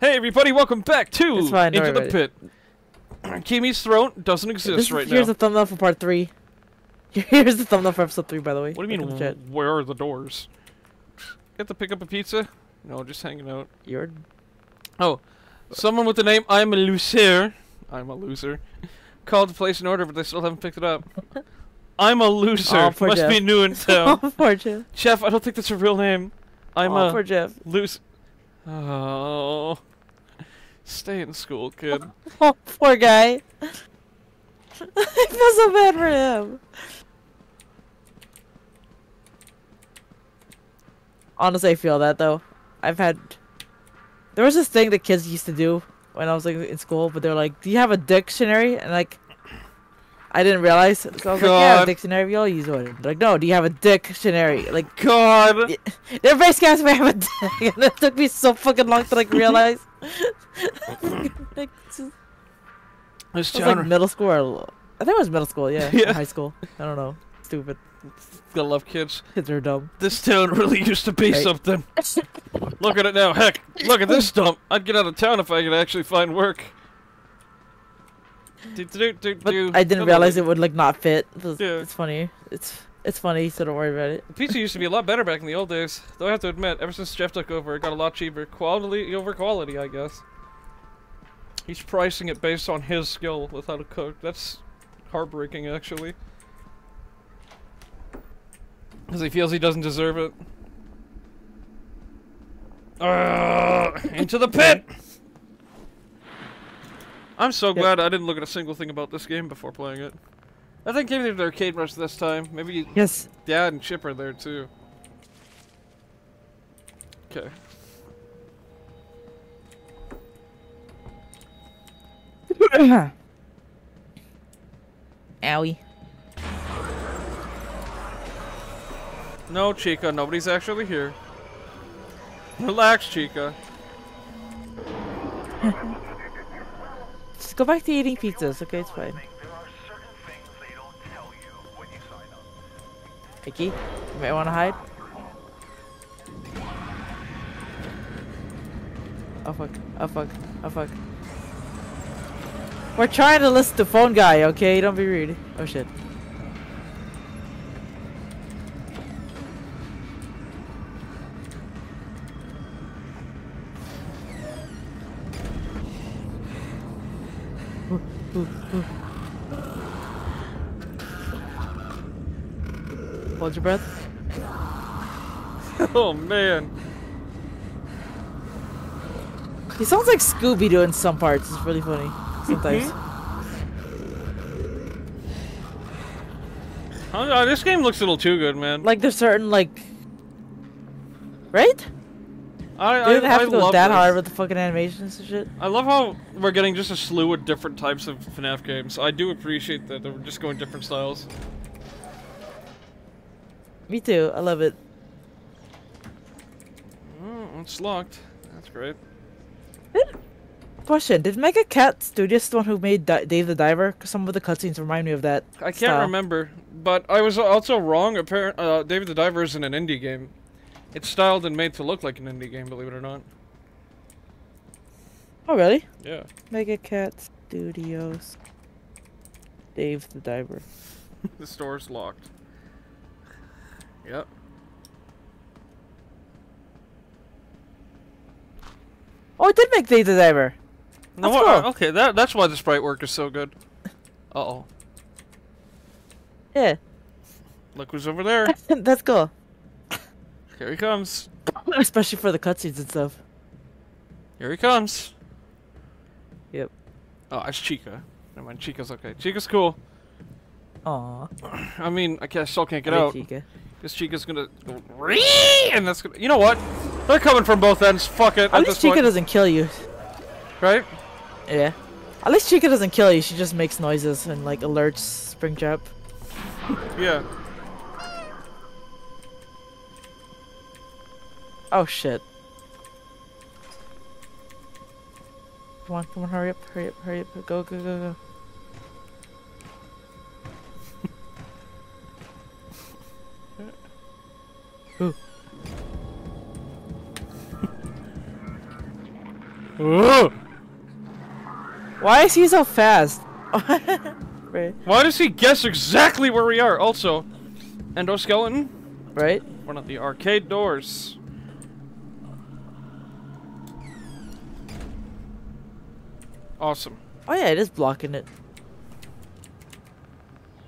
Hey everybody, welcome back to It's fine, Into the Pit. Kimi's throne doesn't exist This is- right here's now. Here's the thumbnail for part three. Here's the thumbnail for episode three, by the way. What do you Look mean, where are the doors? Get to pick up a pizza? No, just hanging out. You're Oh, someone with the name I'm a loser. I'm a loser. Called to place an order, but they still haven't picked it up. I'm a loser. Oh, Must be Jeff. new in town. oh, poor Jeff. Jeff, I don't think that's a real name. I'm oh, a poor Jeff. loser. Oh. Stay in school, kid. Oh, poor guy. I feel so bad for him. Honestly, I feel that though. I've had. There was this thing that kids used to do when I was like in school, but they're like, "Do you have a dictionary?" And like, I didn't realize, so I was like, "Yeah, a dictionary. We all use one." They're like, "No, do you have a dictionary?" Like, God! they're basically asking if I have a dick, and it took me so fucking long to like realize. Like, it's just- it was town like middle school or I think it was middle school, yeah. Yeah. High school. I don't know. Stupid. Gotta love kids. Kids are dumb. This town really used to be Right. something. Look at it now. Heck, look at this dump. I'd get out of town if I could actually find work. Do, do, do, But. I didn't realize it would like not fit. It was- Yeah. It's funny. It's it's funny, so don't worry about it. The pizza used to be a lot better back in the old days. Though I have to admit, ever since Jeff took over, it got a lot cheaper. Quality over quality, I guess. He's pricing it based on his skill with how to cook. That's heartbreaking, actually. Because he feels he doesn't deserve it. Ugh, into the pit! I'm so glad I didn't look at a single thing about this game before playing it. I think came to the arcade rush this time. Maybe Yes. Dad and Chip are there too. Okay. Owie. No, Chica, nobody's actually here. Relax, Chica. Just go back to eating pizzas, okay? It's fine. Vicky, you might want to hide. Oh fuck, oh fuck, oh fuck. We're trying to listen to phone guy, okay? Don't be rude. Oh shit. Hold your breath. oh man. He sounds like Scooby Doo in some parts. It's really funny. Sometimes. Oh, this game looks a little too good, man. like there's certain like. Right? I, They I, didn't have I to go love that this. hard with the fucking animations and shit. I love how we're getting just a slew of different types of FNAF games. I do appreciate that they're just going different styles. Me too. I love it. Oh, it's locked. That's great. Question: Did Mega Cat Studios the one who made Di- Dave the Diver? 'Cause some of the cutscenes remind me of that. I can't style. remember, but I was also wrong. Apparent, uh, David the Diver isn't an indie game. It's styled and made to look like an indie game, believe it or not. Oh really? Yeah. Mega Cat Studios. Dave the Diver. the store's locked. Yep. Oh, it did make Dave the Diver. No, That's uh, cool. okay, that that's why the sprite work is so good. Uh oh. Yeah, Look who's over there. that's cool. Here he comes. Especially for the cutscenes and stuff. Here he comes. Yep. Oh, it's Chica. Never mind, Chica's okay. Chica's cool. Aw. I mean, I guess still can't get Hey, out. Chica. Because Chica's gonna go and that's gonna. You know what? They're coming from both ends. Fuck it. At At least this Chica point, doesn't kill you. right? Yeah. At least Chica doesn't kill you. She just makes noises and like alerts Springtrap. Yeah. Oh shit. Come on, come on, hurry up, hurry up, hurry up, go, go, go, go. Ooh. Why is he so fast? right. Why does he guess exactly where we are? Also, endoskeleton, Right? one of the arcade doors. Awesome. Oh yeah, it is blocking it.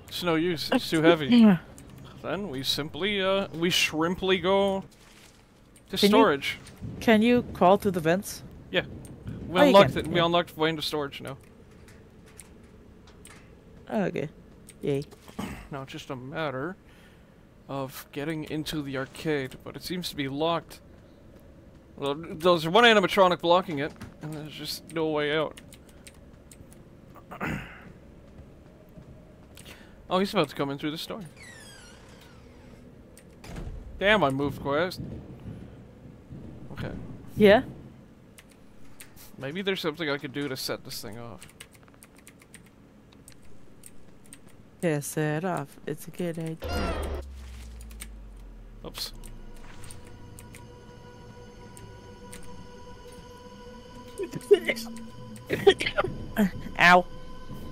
It's no use. It's too heavy. Then we simply, uh, we shrimply go to Can you- storage. Can you crawl through the vents? We Oh, unlocked it. We yeah. unlocked way into storage now. Oh, okay. Yay. Now it's just a matter of getting into the arcade, but it seems to be locked. Well, there's one animatronic blocking it, and there's just no way out. oh, he's about to come in through the store. Damn, I moved quest. Okay. Yeah? Maybe there's something I could do to set this thing off. Yeah, set it off. It's a good idea. Oops. Ow.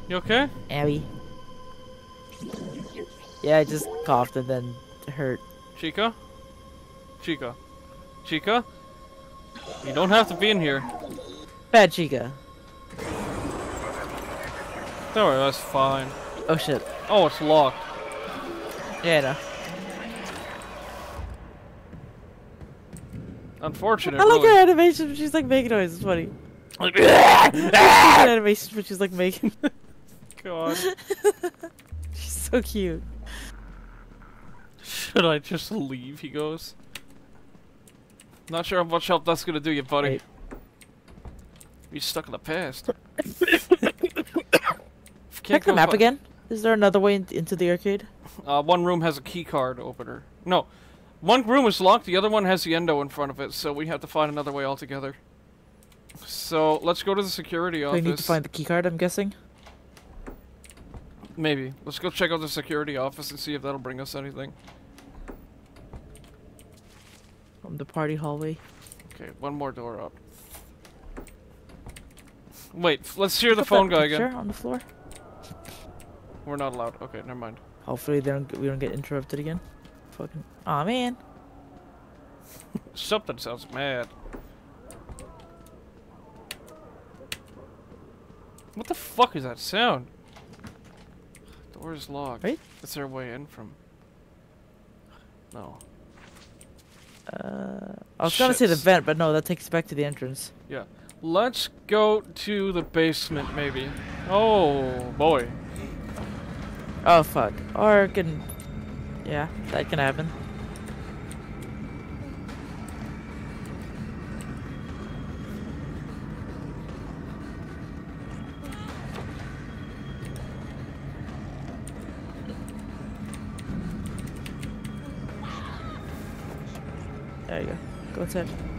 You okay? Owie. Yeah, I just coughed and then hurt. Chica? Chica? Chica? You don't have to be in here. Bad Chica. Don't worry, that's fine. Oh shit. Oh, it's locked. Yeah, I know. Unfortunate. I like really. her animation when she's like making noise. It's funny. her animation when she's like making. God. she's so cute. Should I just leave? He goes. Not sure how much help that's gonna do you, buddy. Wait. You're stuck in the past. Check the map again. Is there another way in into the arcade? Uh, one room has a key card opener. No, one room is locked. The other one has the endo in front of it, so we have to find another way altogether. So let's go to the security We office. need to find the key card. I'm guessing. Maybe. Let's go check out the security office and see if that'll bring us anything. From the party hallway. Okay, one more door up. Wait, let's hear the phone guy again. on the floor. We're not allowed. Okay, never mind. Hopefully, they don't. We don't get interrupted again. Fucking. Aw man. Something sounds mad. What the fuck is that sound? Door is locked. Right? Is there a way in from? No. Uh, I was gonna say the vent, but no, that takes back to the entrance. Let's go to the basement, maybe. Oh boy. Oh fuck. Or can. Yeah, that can happen. There you go. Go inside.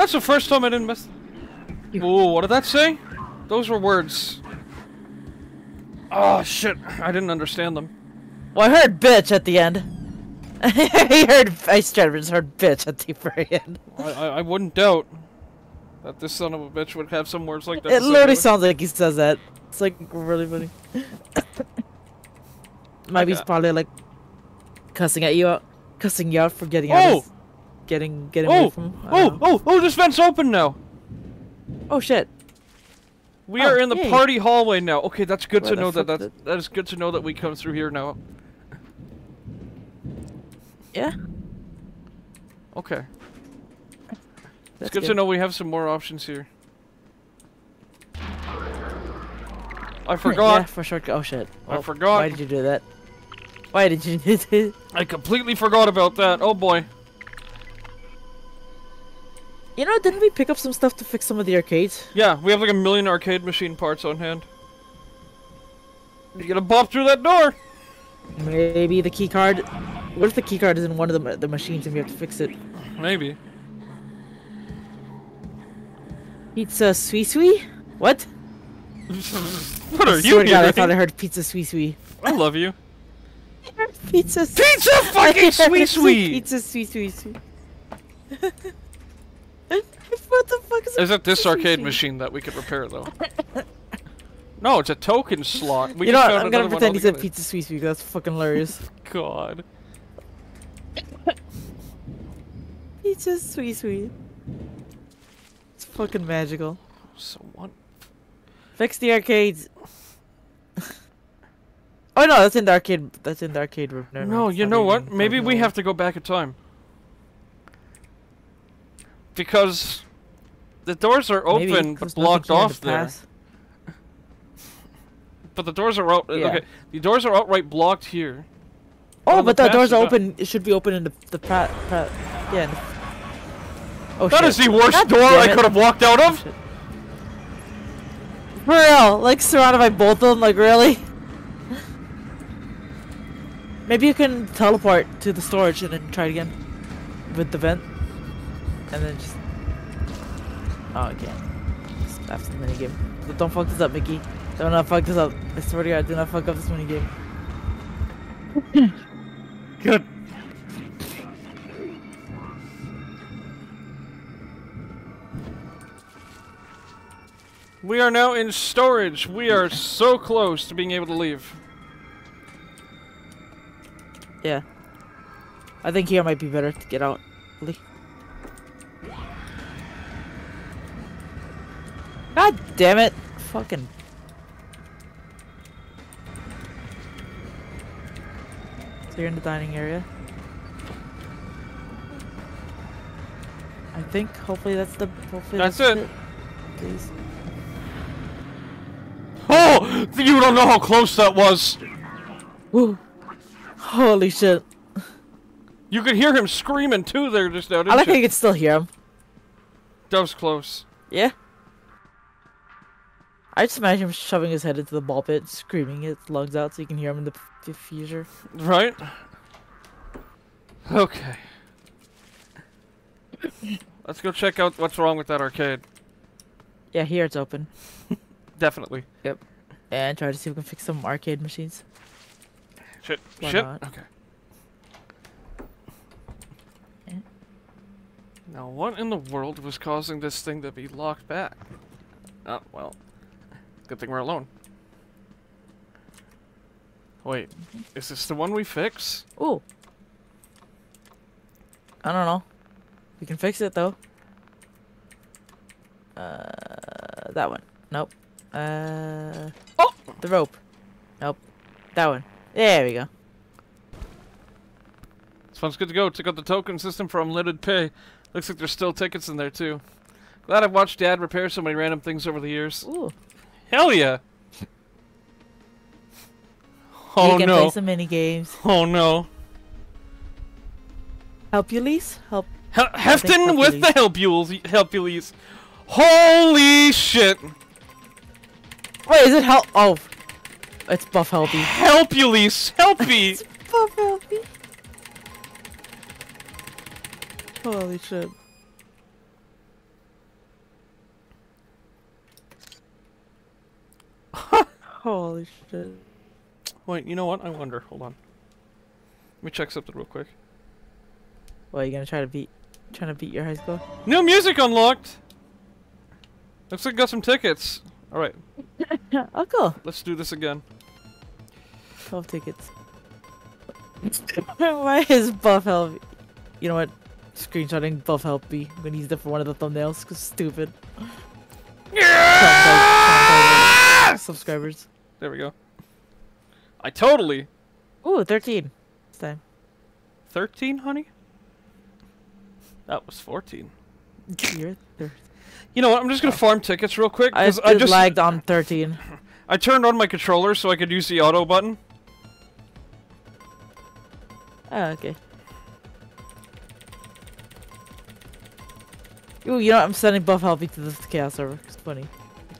That's the first time I didn't miss. Whoa, what did that say? Those were words. Oh shit! I didn't understand them. Well, I heard bitch at the end. I heard Ice Drivers heard bitch at the very end. I, I, I wouldn't doubt that this son of a bitch would have some words like that. It literally sounds like he says that. It's like really funny. Maybe he's probably like cussing at you out, cussing you out for getting out Oh! Getting getting away Oh! from. him. I Oh! Oh! Oh! This vent's open now. oh shit! We Oh, are in the yay. party hallway now. Okay, that's good Where to know that that's, that is good to know that we come through here now. Yeah, Okay. that's it's good, to know we have some more options here. I Yeah, forgot. for sure. Oh shit! I Oh, forgot. Why did you do that? Why did you do that? I completely forgot about that. Oh boy. You know, didn't we pick up some stuff to fix some of the arcades? Yeah, we have like a million arcade machine parts on hand. You gonna bop through that door? Maybe the key card. What if the key card is in one of the the machines and we have to fix it? Maybe. Pizza sweet sweet? What? what are I you God, I thought I heard pizza sweet sweet. I love you. Pizza. Pizza fucking sweet sweet. Pizza sweet sweet sweet. what the fuck is? a Is it this arcade sweet? machine that we could repair though? No, it's a token slot. We you know what? I'm gonna pretend he said pizza sweet sweet. That's fucking hilarious. God. pizza sweet sweet. It's fucking magical. So what? Fix the arcades. oh no, that's in the arcade. That's in the arcade room. Never No, you know what? Maybe we have to go back in time. Because the doors are open but blocked here in the off there. past. But the doors are out. Uh, yeah. Okay, the doors are outright blocked here. Oh, but the the doors are open. It should be open in the the pat pat. Yeah. the- Oh That shit. is the worst God door I could have walked out of. Shit. For real, like surrounded by both of them, like really? Maybe you can teleport to the storage and then try it again with the vent, and then just. Oh, okay. can't. Just after the minigame. So don't fuck this up, Mickey. Do not not fuck this up. I swear to God, do not fuck up this minigame. Good. We are now in storage. We are so close to being able to leave. Yeah. I think here might be better to get out. Really. Damn it! Fucking. So you're in the dining area. I think hopefully that's the hopefully That's that's, it. Please. Oh! You don't know how close that was! Woo. Holy shit! You could hear him screaming too there just now, I didn't like how you? you can still hear him. That was close. Yeah. I just imagine him shoving his head into the ball pit, screaming his lungs out so you can hear him in the f- future. Right? Okay. Let's go check out what's wrong with that arcade. Yeah, here it's open. Definitely. Yep. And try to see if we can fix some arcade machines. Shit. Why Shit. not? Okay. Eh. Now, what in the world was causing this thing to be locked back? Oh, well. Good thing we're alone. Wait, is this the one we fix? Ooh. I don't know. We can fix it though. Uh, that one. Nope. Uh, Oh! the rope. Nope. That one. There we go. This one's good to go. Took out the token system for unlimited pay. Looks like there's still tickets in there too. Glad I've watched Dad repair so many random things over the years. Ooh. Hell yeah! Oh, you Oh can no! play some mini games. Oh no! Help you, Lise? Help. He- Hefton with the Help with the Helpules, Helpules. Holy shit! Wait, is it help? Oh, it's Buff Helpy. Helpules, Helpy! It's buff Helpy. Holy shit. Holy shit. Wait, you know what? I wonder. Hold on. Let me check something real quick. What, you gonna try to beat, trying to beat your high score? New music unlocked! Looks like I got some tickets. Alright, oh, cool. let's do this again. 12 tickets. Why is Buff Helpy? You know what? Screenshotting Buff Helpy. I'm gonna use that for one of the thumbnails, cause stupid. Subscribers. There we go. I totally. Ooh, 13. This time. 13, honey? That was 14. You're thir- You know what? I'm just gonna farm tickets real quick. I I just lagged on 13. I turned on my controller so I could use the auto button. Oh, okay. Ooh, you know what? I'm sending Buff Helpy to the Chaos server. It's funny.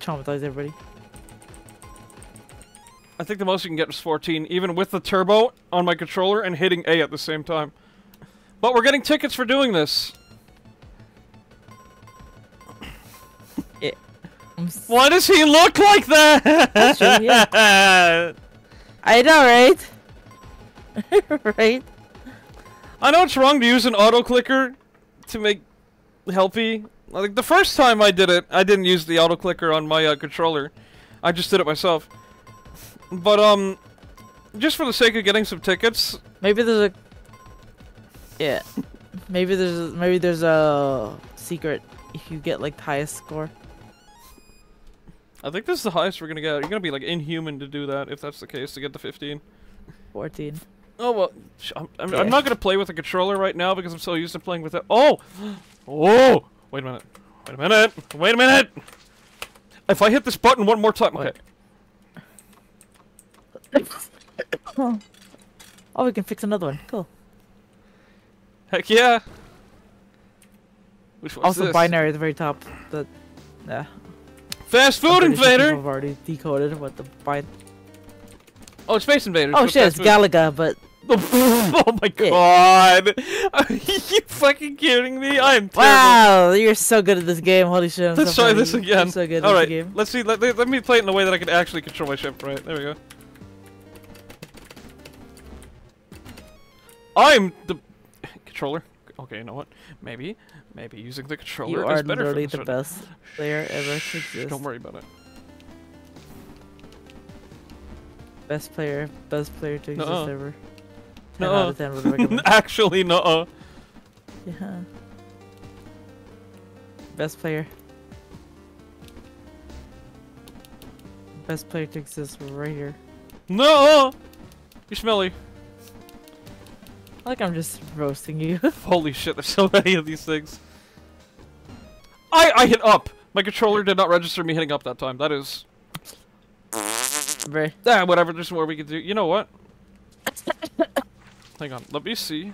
Traumatize everybody. I think the most you can get is 14, even with the turbo on my controller and hitting A at the same time. But we're getting tickets for doing this. Why does he look like that? True, yeah. I know, right? right? I know it's wrong to use an auto clicker to make healthy. Like the first time I did it, I didn't use the auto clicker on my uh, controller. I just did it myself. But um, just for the sake of getting some tickets, Maybe there's a. Yeah. Maybe there's a, maybe there's a secret if you get like the highest score. I think this is the highest we're gonna get. You're gonna be like inhuman to do that if that's the case to get the 15. 14. Oh well, I'm, I'm, Yeah. I'm not gonna play with a controller right now because I'm so used to playing with it. Oh, oh! Wait a minute. Wait a minute. Wait a minute. If I hit this button one more time, okay. What? Oh, oh, we can fix another one. Cool. Heck yeah. Which one's also, this? binary at the very top. The. Yeah. Fast Food invader. sure people Invader. have already decoded what the bin. Oh, Space Invaders. Oh shit, it's food- Galaga, but oh my god! Are you fucking kidding me? I am terrible. wow, you're so good at this game. Holy shit! I'm Let's so try of this again. You're so good at All right, let's see. Let, let me play it in a way that I can actually control my ship. Right there we go. I'm the controller. Okay, you know what? Maybe, maybe using the controller You is are better for literally the one. best player ever to exist. Don't worry about it. Best player, best player to exist Nuh-uh. ever. 10 Nuh-uh. out of 10 would recommend. Actually, no. yeah. Best player. Best player to exist right here. No. You're smelly. Like I'm just roasting you. Holy shit! There's so many of these things. I I hit up. My controller did not register me hitting up that time. That is Very. ah whatever. There's more we can do. You know what? Hang on. Let me see.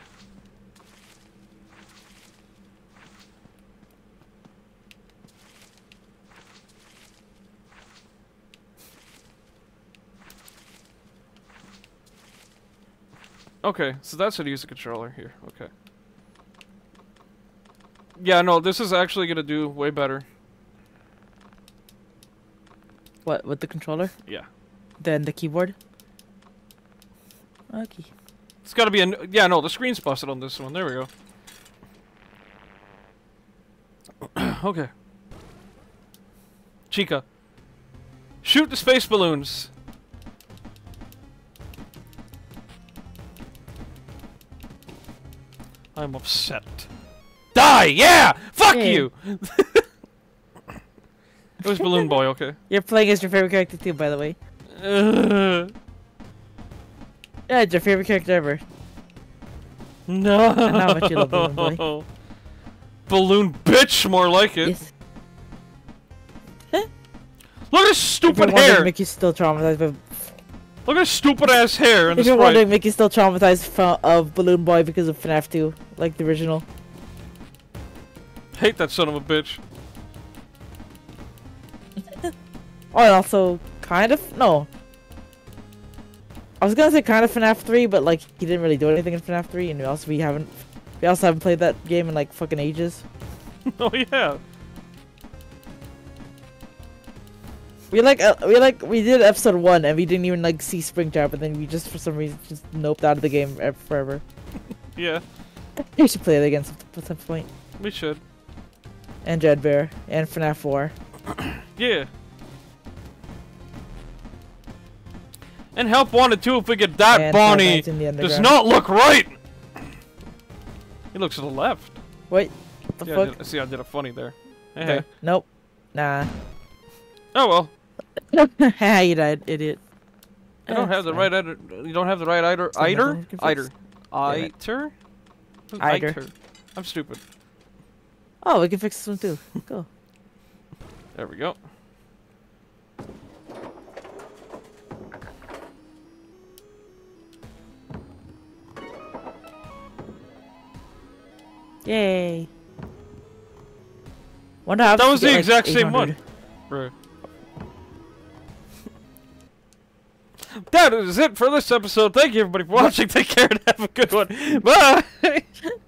Okay, so that's how to use the controller here. Okay. Yeah, no, this is actually gonna do way better. What, with the controller? Yeah. Then the keyboard? Okay. It's gotta be a. Yeah, no, the screen's busted on this one. There we go. okay. Chica. Shoot the space balloons. I'm upset. Die! Yeah! Fuck Hey. you! it was Balloon Boy, okay. You're playing as your favorite character too, by the way. Uh, Yeah, it's your favorite character ever. no. know how much you love Balloon Boy. Balloon bitch, more like it. Yes. Look at his stupid hair. Mickey's still traumatized. Look at his stupid ass hair and the if you're wondering, Mickey's still traumatized from, of Balloon Boy because of FNAF 2, like the original. Hate that son of a bitch. Oh, and also kind of no. I was gonna say kind of FNAF 3, but like he didn't really do anything in FNAF 3, and we also we haven't we also haven't played that game in like fucking ages. oh yeah. We like uh, we like we did episode one, and we didn't even like see Springtrap, and then we just for some reason just noped out of the game forever. Yeah, We should play it again at some point. we should. And Jed Bear and FNAF 4. Yeah. And help wanted too if we get that and Bonnie does not look right. He looks to the left. Wait, what the See, I fuck? did, see, I did a funny there. Hey, Okay. hey. Nope. Nah. Oh well. Ha, you died, idiot. I don't have the right iter. You don't have the right iter. Iter. Iter. fix. Damn it. Iter. Iter. I'm stupid. Oh, we can fix this one too. Go. There we go. Yay. Wonder how That was the exact same one. Right. That is it for this episode. Thank you everybody for watching. Take care and have a good one. Bye.